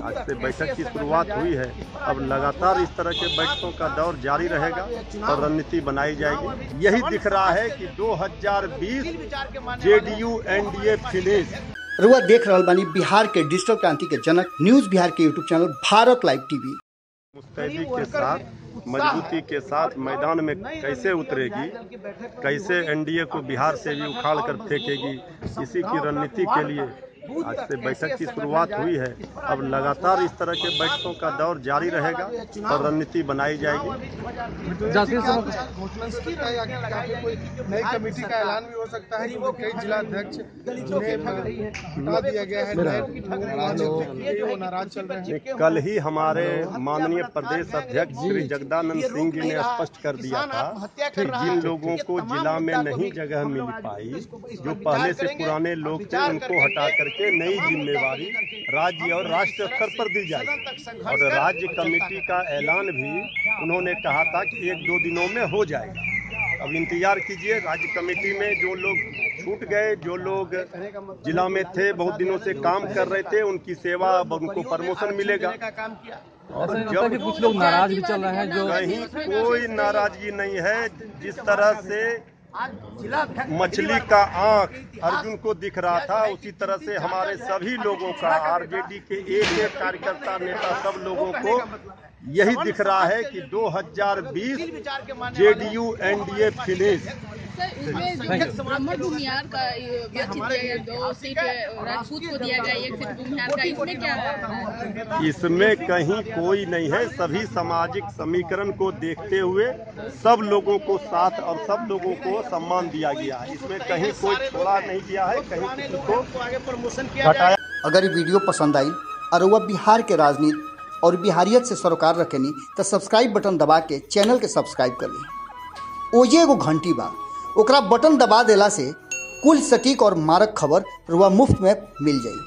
आज से बैठक की शुरुआत हुई है। अब लगातार इस तरह के बैठकों का दौर जारी रहेगा और रणनीति बनाई जाएगी। यही दिख रहा है कि 2020 जेडीयू एनडीए फिनिश। रुआ देख रहल बानी बिहार के डिजिटल क्रांति के जनक न्यूज़ बिहार के YouTube channel Bharat live TV. मुस्तैदी के साथ मजबूती के साथ मैदान में कैसे उतरेगी कैसे एनडीए को बिहार से भी उखाड़ कर फेंकेगी इसी की रणनीति के लिए आज से बैठक की शुरुआत हुई है। अब लगातार इस तरह के बैठकों का दौर जारी रहेगा और रणनीति बनाई जाएगी। नई कमेटी का ऐलान भी हो सकता है क्योंकि कई जिला अध्यक्ष हटा दिया गया है। नए लोग जो वो नाराज़ चल रहे हैं। कल ही हमारे माननीय प्रदेश अध्यक्ष श्री जगदानंद सिंह जी ने स्पष्ट कर दिया था कि जिन लोगों को जिला में नहीं जगह मिल पाई जो पहले से पुराने लोग थे उनको हटा करके नई जिम्मेवारी राज्य और राष्ट्र स्तर पर दी जाएगी। और राज्य कमेटी का ऐलान भी उन्होंने कहा था कि एक दो दिनों में हो जाएगा। अब इंतज़ार कीजिए राज्य कमेटी में जो लोग छूट गए जो लोग जिला में थे बहुत दिनों से काम कर रहे थे उनकी सेवा अब उनको प्रमोशन मिलेगा। और कि जब कुछ लोग नाराज़ भी चल रहे हैं जो कहीं कोई नाराज़गी नहीं है जिस तरह से मछली का आँख अर्जुन को दिख रहा था उसी तरह से हमारे सभी लोगों का आरजेडी के एक एक कार्यकर्ता नेता सब लोगों को यही दिख रहा है कि 2020 जेडीयू एनडीए फिनिश। सर इसमें ब्राह्मण भूमिहार का बातचीत किया दो सीट राजपूत को दिया गया एक सीट भूमिहार का। इसमें क्या इसमें कहीं कोई नहीं है। सभी सामाजिक समीकरण को देखते हुए सब लोगों को साथ और सब लोगों को सम्मान दिया गया है। इसमें कहीं कोई छोड़ा नहीं दिया है। कहीं किसी को हटाया अगर ये वीडियो पसंद आई और वह बिहार के राजनीति और बिहारियत से सरोकार रखेनी तो सब्सक्राइब बटन दबा के चैनल के सब्सक्राइब कर ली। ओजे एगो घंटी बा ओकरा बटन दबा देला से कुल सटीक और मारक खबर रुआ मुफ़्त में मिल जाई।